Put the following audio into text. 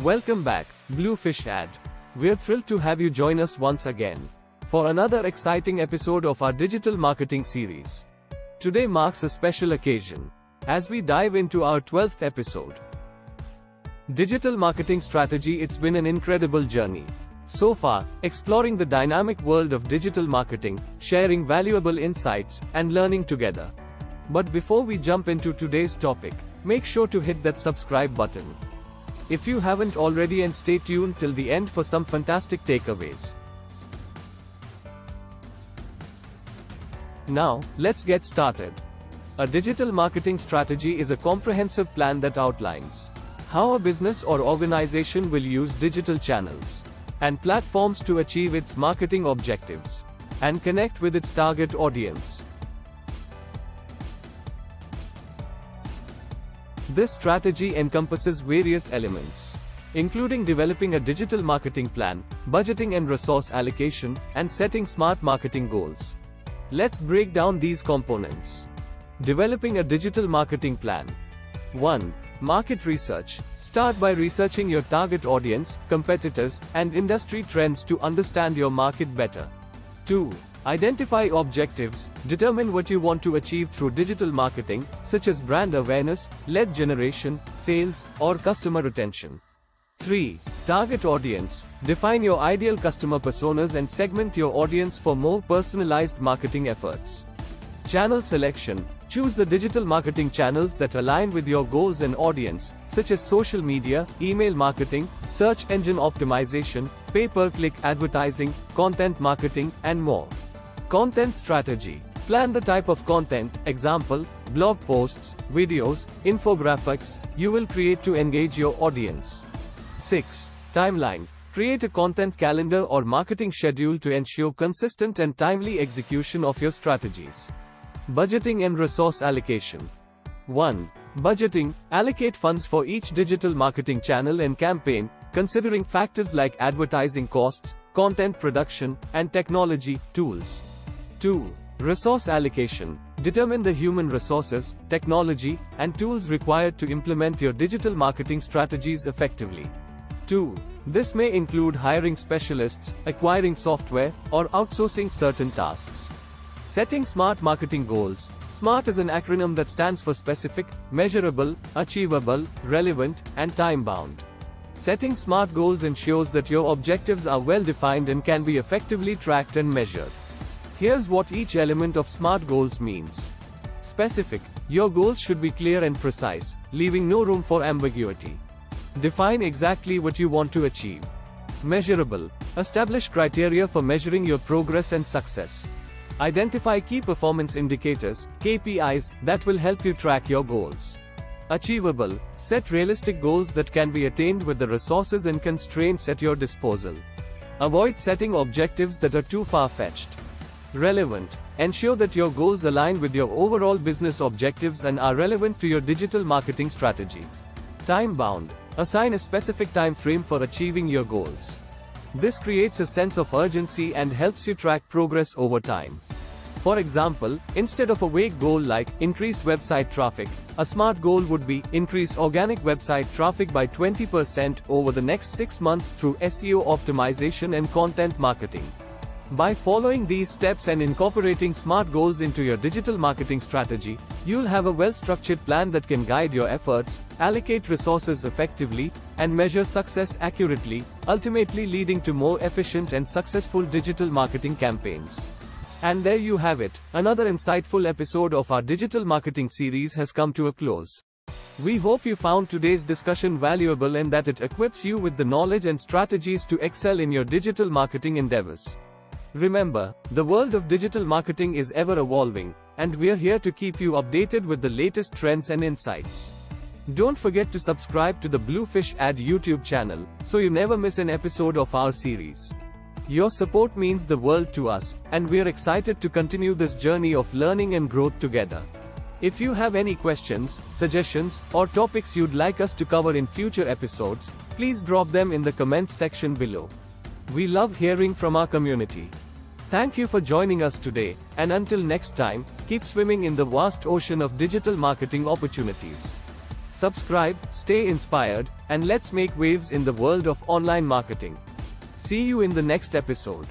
Welcome back, Bluefish Ad. We're thrilled to have you join us once again for another exciting episode of our digital marketing series. Today marks a special occasion as we dive into our 12th episode. Digital marketing strategy It's been an incredible journey. So far, exploring the dynamic world of digital marketing, sharing valuable insights, and learning together. But before we jump into today's topic, make sure to hit that subscribe button. If you haven't already and stay tuned till the end for some fantastic takeaways. Now, let's get started. A digital marketing strategy is a comprehensive plan that outlines how a business or organization will use digital channels and platforms to achieve its marketing objectives and connect with its target audience. This strategy encompasses various elements, including developing a digital marketing plan, budgeting and resource allocation, and setting smart marketing goals. Let's break down these components. Developing a digital marketing plan. 1. Market research. Start by researching your target audience, competitors, and industry trends to understand your market better. 2. Identify objectives. Determine what you want to achieve through digital marketing, such as brand awareness, lead generation, sales, or customer retention. 3. Target audience. Define your ideal customer personas and segment your audience for more personalized marketing efforts. Channel selection. Choose the digital marketing channels that align with your goals and audience, such as social media, email marketing, search engine optimization, pay-per-click advertising, content marketing, and more. Content strategy. Plan the type of content, example, blog posts, videos, infographics, you will create to engage your audience. 6. Timeline. Create a content calendar or marketing schedule to ensure consistent and timely execution of your strategies. Budgeting and resource allocation. 1. Budgeting. Allocate funds for each digital marketing channel and campaign, considering factors like advertising costs, content production, and technology tools. 2. Resource allocation. Determine the human resources, technology, and tools required to implement your digital marketing strategies effectively. 2. This may include hiring specialists, acquiring software, or outsourcing certain tasks. Setting SMART marketing goals. SMART is an acronym that stands for specific, measurable, achievable, relevant, and time bound. Setting SMART goals ensures that your objectives are well defined and can be effectively tracked and measured. Here's what each element of SMART goals means. Specific. Your goals should be clear and precise, leaving no room for ambiguity. Define exactly what you want to achieve. Measurable. Establish criteria for measuring your progress and success. Identify key performance indicators, KPIs, that will help you track your goals. Achievable. Set realistic goals that can be attained with the resources and constraints at your disposal. Avoid setting objectives that are too far-fetched. Relevant. Ensure that your goals align with your overall business objectives and are relevant to your digital marketing strategy. Time bound. Assign a specific time frame for achieving your goals. This creates a sense of urgency and helps you track progress over time. For example, instead of a vague goal like increase website traffic, a smart goal would be increase organic website traffic by 20% over the next 6 months through SEO optimization and content marketing. By following these steps and incorporating SMART goals into your digital marketing strategy, you'll have a well-structured plan that can guide your efforts, allocate resources effectively, and measure success accurately, ultimately leading to more efficient and successful digital marketing campaigns. And there you have it, another insightful episode of our digital marketing series has come to a close. We hope you found today's discussion valuable and that it equips you with the knowledge and strategies to excel in your digital marketing endeavors. Remember, the world of digital marketing is ever evolving, and we're here to keep you updated with the latest trends and insights. Don't forget to subscribe to the Bluefish Ad YouTube channel, so you never miss an episode of our series. Your support means the world to us, and we're excited to continue this journey of learning and growth together. If you have any questions, suggestions, or topics you'd like us to cover in future episodes, please drop them in the comments section below. We love hearing from our community. Thank you for joining us today, and until next time, keep swimming in the vast ocean of digital marketing opportunities. Subscribe, stay inspired, and let's make waves in the world of online marketing. See you in the next episode.